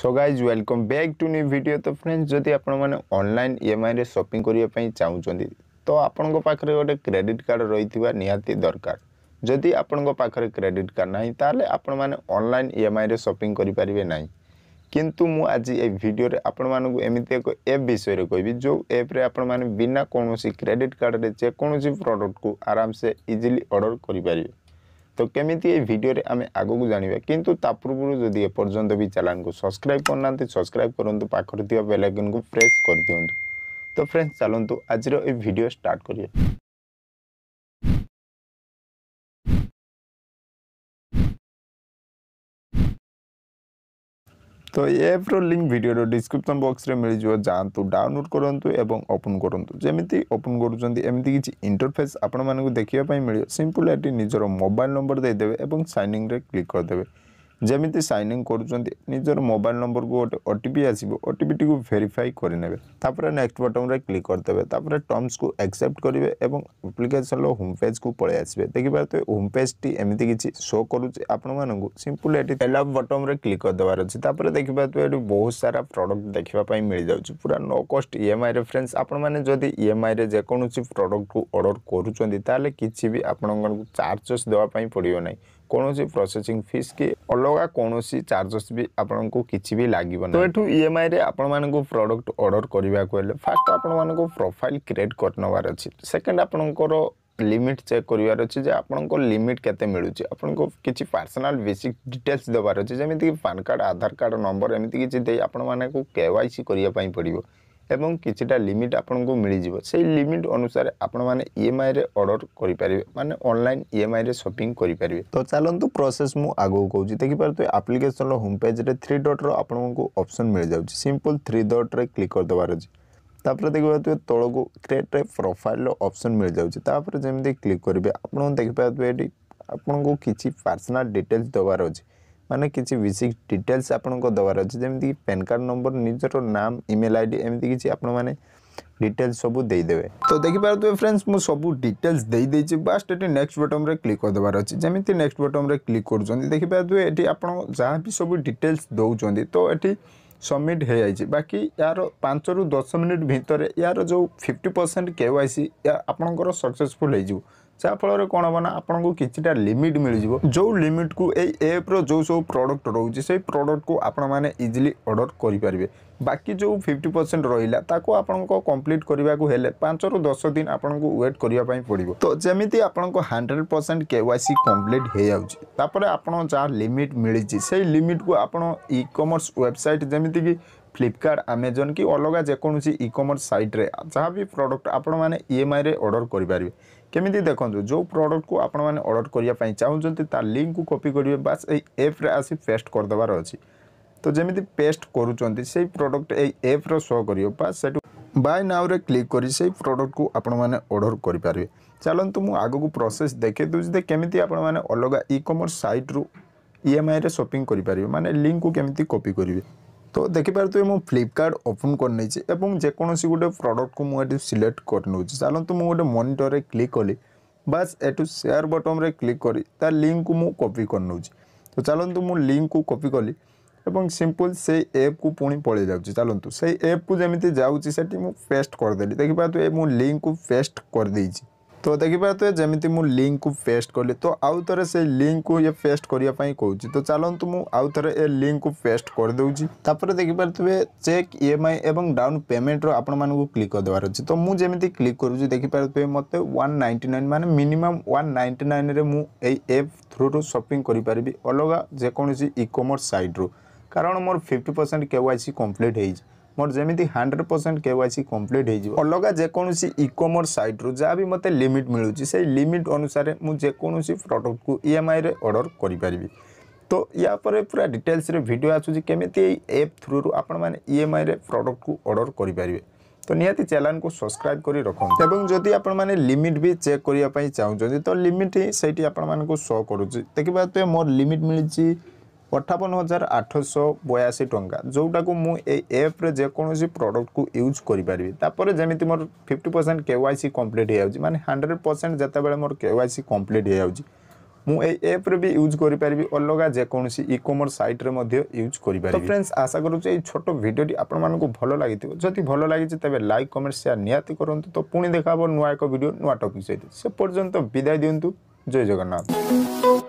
so guys welcome back to new video ତ friends ଯଦି ଆପଣମାନେ ଅନଲାଇନ୍ ଇଏମ୍ଆଇରେ ସପିଂ କରିବା ପାଇଁ ଚାହୁଁଛନ୍ତି ତ ଆପଣଙ୍କ ପାଖରେ ଗୋଟେ କ୍ରେଡ଼ିଟ୍ କାର୍ଡ଼ ରହିଥିବା ନିହାତି ଦରକାର ଯଦି ଆପଣଙ୍କ ପାଖରେ କ୍ରେଡ଼ିଟ୍ କାର୍ଡ଼ ନାହିଁ ତାହେଲେ ଆପଣମାନେ ଅନଲାଇନ୍ ଇଏମ୍ଆଇରେ ସପିଂ କରିପାରିବେ ନାହିଁ କିନ୍ତୁ ମୁଁ ଆଜି ଏ ଭିଡ଼ିଓରେ ଆପଣମାନଙ୍କୁ ଏମିତି ଏକ ଆପ୍ ବିଷୟରେ କହିବି ଯେଉଁ ଆପ୍ରେ ଆପଣମାନେ ବିନା କୌଣସି କ୍ରେଡ଼ିଟ୍ କାର୍ଡ଼ରେ ଯେକୌଣସି ପ୍ରଡ଼କ୍ଟକୁ ଆରାମସେ ଇଜିଲି ଅର୍ଡ଼ର କରିପାରିବେ ତ କେମିତି ଏ ଭିଡ଼ିଓରେ ଆମେ ଆଗକୁ ଜାଣିବା କିନ୍ତୁ ତା ପୂର୍ବରୁ ଯଦି ଏପର୍ଯ୍ୟନ୍ତ ବି ଚ୍ୟାନେଲ୍କୁ ସବସ୍କ୍ରାଇବ୍ କରୁନାହାନ୍ତି ସବସ୍କ୍ରାଇବ୍ କରନ୍ତୁ ପାଖରେ ଥିବା ବେଲାଇକନ୍କୁ ପ୍ରେସ୍ କରିଦିଅନ୍ତୁ ତ ଫ୍ରେଣ୍ଡସ୍ ଚାଲନ୍ତୁ ଆଜିର ଏ ଭିଡ଼ିଓ ଷ୍ଟାର୍ଟ କରିବା તો એપ્ર લિંક ଭିଡ଼ିଓର ଡିସ୍କ୍ରିପ୍ସନ୍ ବକ୍ସରେ ମିଳିଯିବ ଯାଆନ୍ତୁ ଡାଉନଲୋଡ଼୍ କରନ୍ତୁ ଏବଂ ଓପନ୍ କରନ୍ତୁ ଯେମିତି ଓପନ୍ କରୁଛନ୍ତି ଏମିତି କିଛି ଇଣ୍ଟରଫେସ୍ ଆପଣମାନଙ୍କୁ ଦେଖିବା ପାଇଁ ମିଳିବ ସିମ୍ପଲ୍ ଏଠି ନିଜର ମୋବାଇଲ୍ ନମ୍ବର ଦେଇଦେବେ ଏବଂ ସାଇନିଂରେ କ୍ଲିକ୍ କରିଦେବେ ଯେମିତି ସାଇନ୍ ଇନ୍ କରୁଛନ୍ତି ନିଜର ମୋବାଇଲ୍ ନମ୍ବରକୁ ଗୋଟେ ଓ ଟି ପି ଆସିବ ଓଟିପିଟିକୁ ଭେରିଫାଇ କରିନେବେ ତାପରେ ନେକ୍ସଟ ବଟନ୍ରେ କ୍ଲିକ୍ କରିଦେବେ ତାପରେ ଟର୍ମସକୁ ଆକ୍ସେପ୍ଟ କରିବେ ଏବଂ ଆପ୍ଲିକେସନ୍ର ହୋମ୍ ପେଜ୍କୁ ପଳେଇ ଆସିବେ ଦେଖିପାରୁଥିବେ ହୋମ୍ ପେଜ୍ଟି ଏମିତି କିଛି ଶୋ କରୁଛି ଆପଣମାନଙ୍କୁ ସିମ୍ପଲ୍ ଏଠି ଏଲାଭ୍ ବଟନ୍ରେ କ୍ଲିକ୍ କରିଦେବାର ଅଛି ତାପରେ ଦେଖିପାରୁଥିବେ ଏଠି ବହୁତ ସାରା ପ୍ରଡ଼କ୍ଟ ଦେଖିବା ପାଇଁ ମିଳିଯାଉଛି ପୁରା ନୋ କଷ୍ଟ ଇ ଏମ୍ ଆଇରେ ଫ୍ରେଣ୍ଡସ୍ ଆପଣମାନେ ଯଦି ଇ ଏମ୍ ଆଇରେ ଯେକୌଣସି ପ୍ରଡ଼କ୍ଟକୁ ଅର୍ଡ଼ର କରୁଛନ୍ତି ତାହେଲେ କିଛି ବି ଆପଣମାନଙ୍କୁ ଚାର୍ଜେସ୍ ଦେବା ପାଇଁ ପଡ଼ିବ ନାହିଁ କୌଣସି ପ୍ରୋସେସିଂ ଫିସ୍ କି ଅଲଗା କୌଣସି ଚାର୍ଜେସ୍ ବି ଆପଣଙ୍କୁ କିଛି ବି ଲାଗିବ ନାହିଁ ତ ଏଠୁ ଇଏମ୍ଆଇରେ ଆପଣମାନଙ୍କୁ ପ୍ରଡ଼କ୍ଟ ଅର୍ଡ଼ର କରିବାକୁ ହେଲେ ଫାର୍ଷ୍ଟ ଆପଣମାନଙ୍କୁ ପ୍ରୋଫାଇଲ୍ କ୍ରିଏଟ୍ କରିନେବାର ଅଛି ସେକେଣ୍ଡ ଆପଣଙ୍କର লিমিট চেক করবার অছে যে আপনার লিমিট কেতে মিলুচি আপনার কিছু পার্সোনাল বেসিক ডিটেলস দেবার অছে যেমি পান কার্ড আধার কার্ড নম্বর এমতি কিছু দিয়ে আপনার কেওয়াইসি করা পড়ব এবং কিছুটা লিমিট আপনার মিলিযোগ সেই লিমিট অনুসারে আপনার ইএমআই রে অর্ডর করে পারে মানে অনলাইন ইএমআই রে সপিং করে পারে তো চলতু প্রসেস মু আগু কৌছি দেখিপারে আপ্লিকেসন হোম পেজ পেজ্রে থ্রি ডট্র আপনার অপসন মিলে যাচ্ছে সিম্পল থ্রি রে ক্লিক করেদেবার অছে তাপরে দেখিপারে তলকু ক্রিয়েট রে প্রোফাইল অপসন মিলে যাচ্ছে তাপরে যেমি ক্লিক করবে আপনার দেখিপারে এটি আপনার কিছু পার্সোনাল ডিটেলস দেবার অছে ମାନେ କିଛି ବେସିକ୍ ଡିଟେଲ୍ସ ଆପଣଙ୍କ ଦେବାର ଅଛି ଯେମିତିକି ପ୍ୟାନ୍ କାର୍ଡ଼ ନମ୍ବର ନିଜର ନାମ ଇମେଲ୍ ଆଇ ଡ଼ି ଏମିତି କିଛି ଆପଣମାନେ ডিটেলস সবু দেইদেবে তো দেখিপারে ফ্রেন্ডস মু সবু ডিটেলস দেইদেছি বাস এটি নেক্সট বটমরে ক্লিক করদেবার অছি যেমিতি নেক্সট বটমরে ক্লিক করছেন দেখিপারে এটি আপনার যা বি সবু ডিটেলস দৌঁছেন তো এটি सबमिट हो जाइए बाकी यार पांच रु दस मिनिट भितर यार जो fifty percent K Y C आपणकर सक्सेसफुल हो ଯାହାଫଳରେ କ'ଣ ହେବ ନା ଆପଣଙ୍କୁ କିଛିଟା ଲିମିଟ୍ ମିଳିଯିବ ଯେଉଁ ଲିମିଟ୍କୁ ଏଇ ଏପ୍ର ଯେଉଁ ସବୁ ପ୍ରଡ଼କ୍ଟ ରହୁଛି ସେଇ ପ୍ରଡ଼କ୍ଟକୁ ଆପଣମାନେ ଇଜିଲି ଅର୍ଡ଼ର କରିପାରିବେ ବାକି ଯେଉଁ ଫିଫ୍ଟି ପରସେଣ୍ଟ ରହିଲା ତାକୁ ଆପଣଙ୍କ କମ୍ପ୍ଲିଟ୍ କରିବାକୁ ହେଲେ ପାଞ୍ଚରୁ ଦଶ ଦିନ ଆପଣଙ୍କୁ ୱେଟ୍ କରିବା ପାଇଁ ପଡ଼ିବ ତ ଯେମିତି ଆପଣଙ୍କ hundred percent K Y C complete ହୋଇଯାଉଛି ତାପରେ ଆପଣ ଯାହା ଲିମିଟ୍ ମିଳିଛି ସେଇ ଲିମିଟ୍କୁ ଆପଣ ଇ କମର୍ସ ୱେବସାଇଟ୍ ଯେମିତିକି ଫ୍ଲିପକାର୍ଟ ଆମାଜନ୍ କି ଅଲଗା ଯେକୌଣସି ଇ କମର୍ସ ସାଇଟ୍ରେ ଯାହା ବି ପ୍ରଡ଼କ୍ଟ ଆପଣମାନେ ଇଏମ୍ଆଇରେ ଅର୍ଡ଼ର କରିପାରିବେ କେମିତି ଦେଖନ୍ତୁ ଯେଉଁ ପ୍ରଡ଼କ୍ଟକୁ ଆପଣମାନେ ଅର୍ଡ଼ର କରିବା ପାଇଁ ଚାହୁଁଛନ୍ତି ତା ଲିଙ୍କକୁ କପି କରିବେ ବାସ୍ ଏଇ ଆପ୍ରେ ଆସି ପେଷ୍ଟ କରିଦେବାର ଅଛି ତ ଯେମିତି ପେଷ୍ଟ କରୁଛନ୍ତି ସେଇ ପ୍ରଡ଼କ୍ଟ ଏଇ ଆପ୍ର ଶୋ କରିବ ବାସ୍ ସେଠୁ ବାଏ ନାଉରେ କ୍ଲିକ୍ କରି ସେଇ ପ୍ରଡ଼କ୍ଟକୁ ଆପଣମାନେ ଅର୍ଡ଼ର କରିପାରିବେ ଚାଲନ୍ତୁ ମୁଁ ଆଗକୁ ପ୍ରୋସେସ୍ ଦେଖାଇ ଦେଉଛି ଯେ କେମିତି ଆପଣମାନେ ଅଲଗା ଇ କମର୍ସ ସାଇଟ୍ରୁ ଇଏମ୍ଆଇରେ ସପିଂ କରିପାରିବେ ମାନେ ଲିଙ୍କକୁ କେମିତି କପି କରିବେ ତ ଦେଖିପାରୁଥିବେ ମୁଁ ଫ୍ଲିପକାର୍ଟ ଓପନ୍ କରିନେଇଛି ଏବଂ ଯେକୌଣସି ଗୋଟେ ପ୍ରଡ଼କ୍ଟକୁ ମୁଁ ଏଠି ସିଲେକ୍ଟ କରିନେଉଛି ଚାଲନ୍ତୁ ମୁଁ ଗୋଟେ ମନିଟରରେ କ୍ଲିକ୍ କଲି ବାସ୍ ଏଠୁ ସେୟାର ବଟମ୍ରେ କ୍ଲିକ୍ କରି ତା ଲିଙ୍କକୁ ମୁଁ କପି କରିନେଉଛି ତ ଚାଲନ୍ତୁ ମୁଁ ଲିଙ୍କକୁ କପି କଲି ଏବଂ ସିମ୍ପଲ୍ ସେଇ ଆପ୍କୁ ପୁଣି ପଳେଇ ଯାଉଛି ଚାଲନ୍ତୁ ସେଇ ଆପ୍କୁ ଯେମିତି ଯାଉଛି ସେଠି ମୁଁ ପେଷ୍ଟ କରିଦେଲି ଦେଖିପାରୁଥିବେ ମୁଁ ଲିଙ୍କକୁ ପେଷ୍ଟ କରିଦେଇଛି তো ଦେଖିପାରୁଥିବେ ଯେମିତି ମୁଁ ଲିଙ୍କକୁ ପେଷ୍ଟ କଲି ତ ଆଉ ଥରେ ସେଇ ଲିଙ୍କକୁ ଇଏ ପେଷ୍ଟ କରିବା ପାଇଁ କହୁଛି ତ ଚାଲନ୍ତୁ ମୁଁ ଆଉ ଥରେ ଏ ଲିଙ୍କକୁ ପେଷ୍ଟ କରିଦେଉଛି ତାପରେ ଦେଖିପାରୁଥିବେ ଚେକ୍ ଇ ଏମ୍ ଆଇ ଏବଂ ଡାଉନ୍ ପେମେଣ୍ଟର ଆପଣମାନଙ୍କୁ କ୍ଲିକ୍ କରିଦେବାର ଅଛି ତ ମୁଁ ଯେମିତି କ୍ଲିକ୍ କରୁଛି ଦେଖିପାରୁଥିବେ ମୋତେ ୱାନ୍ ନାଇଣ୍ଟି ନାଇନ୍ ମାନେ ମିନିମମ୍ ୱାନ୍ ନାଇଣ୍ଟି ନାଇନ୍ରେ ମୁଁ ଏଇ ଆପ୍ ଥ୍ରୁରୁ ସପିଂ କରିପାରିବି ଅଲଗା ଯେକୌଣସି ଇ କମର୍ସ ସାଇଟ୍ରୁ କାରଣ ମୋର fifty percent K Y C complete ହେଇଛି ମୋର ଯେମିତି hundred percent K Y C complete ହେଇଯିବ ଅଲଗା ଯେକୌଣସି ଇ କମର୍ସ ସାଇଟ୍ରୁ ଯାହା ବି ମୋତେ ଲିମିଟ୍ ମିଳୁଛି ସେଇ ଲିମିଟ୍ ଅନୁସାରେ ମୁଁ ଯେକୌଣସି ପ୍ରଡ଼କ୍ଟକୁ ଇ ଏମ୍ ଆଇରେ ଅର୍ଡ଼ର କରିପାରିବି তো ইয়াপরে পুরা ডিটেলসরে ভিডিও আসুচি কেমিতি এই এপ থ্রুরু আপনার ইএমআই রে প্রডক্ট কু অর্ডর করে পারবে তো নিহতি চ্যানেলকে সবসক্রাইব করে রাখুন এবং যদি আপনার লিমিট বি চেক করা চাহুন তো লিমিট সেইটি আপনার শো করুচি দেখিপারে মোর লিমিট মিলছে ଅଠାବନ ହଜାର ଆଠଶହ ବୟାଅଶୀ ଟଙ୍କା ଯେଉଁଟାକୁ ମୁଁ ଏଇ ଆପ୍ରେ ଯେକୌଣସି ପ୍ରଡ଼କ୍ଟକୁ ୟୁଜ୍ କରିପାରିବି ତାପରେ ଯେମିତି ମୋର fifty percent K Y C complete ହେଇଯାଉଛି ମାନେ ହଣ୍ଡ୍ରେଡ଼ ପରସେଣ୍ଟ ଯେତେବେଳେ ମୋର କେ ୱାଇ ସି କମ୍ପ୍ଲିଟ୍ ହେଇଯାଉଛି ମୁଁ ଏଇ ଆପ୍ରେ ବି ୟୁଜ୍ କରିପାରିବି ଅଲଗା ଯେକୌଣସି ଇ କମର୍ସ ସାଇଟ୍ରେ ମଧ୍ୟ ୟୁଜ୍ କରିପାରିବି ଫ୍ରେଣ୍ଡସ୍ ଆଶା କରୁଛି ଏଇ ଛୋଟ ଭିଡ଼ିଓଟି ଆପଣମାନଙ୍କୁ ଭଲ ଲାଗିଥିବ ଯଦି ଭଲ ଲାଗିଛି ତେବେ ଲାଇକ୍ କମେଣ୍ଟ ସେୟାର ନିହାତି କରନ୍ତୁ ତ ପୁଣି ଦେଖା ହେବ ନୂଆ ଏକ ଭିଡ଼ିଓ ନୂଆ ଟପିକ୍ ସହିତ ସେ ପର୍ଯ୍ୟନ୍ତ ବିଦାୟ ଦିଅନ୍ତୁ ଜୟ ଜଗନ୍ନାଥ